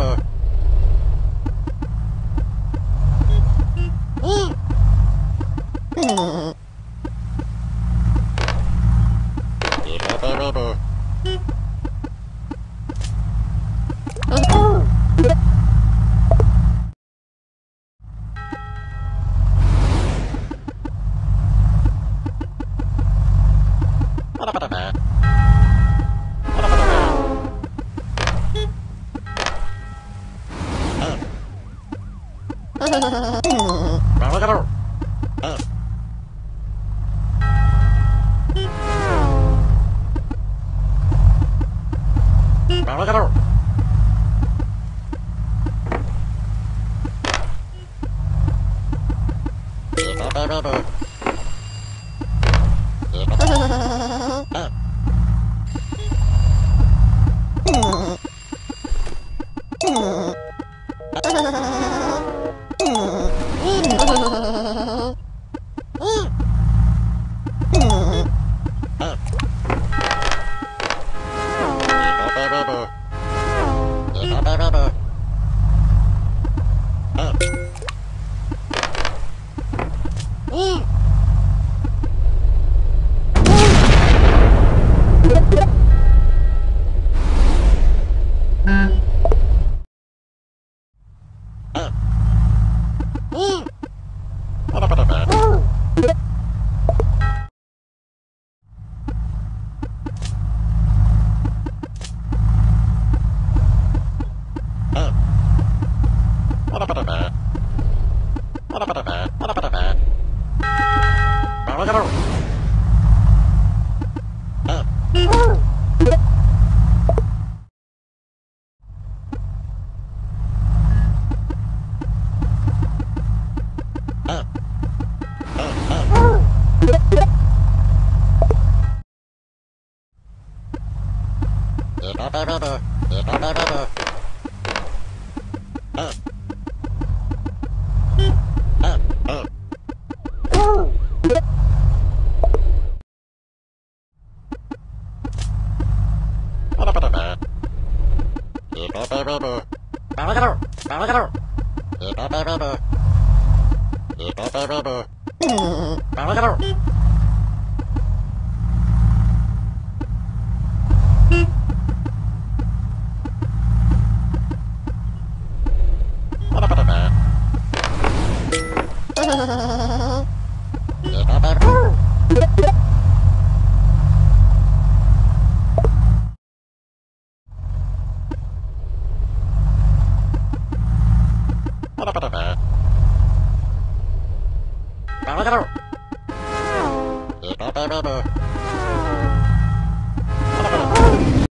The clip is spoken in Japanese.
car. Ha ha ha ha! ろう。ババババババババ Ha ha ha ha ha. バカだろ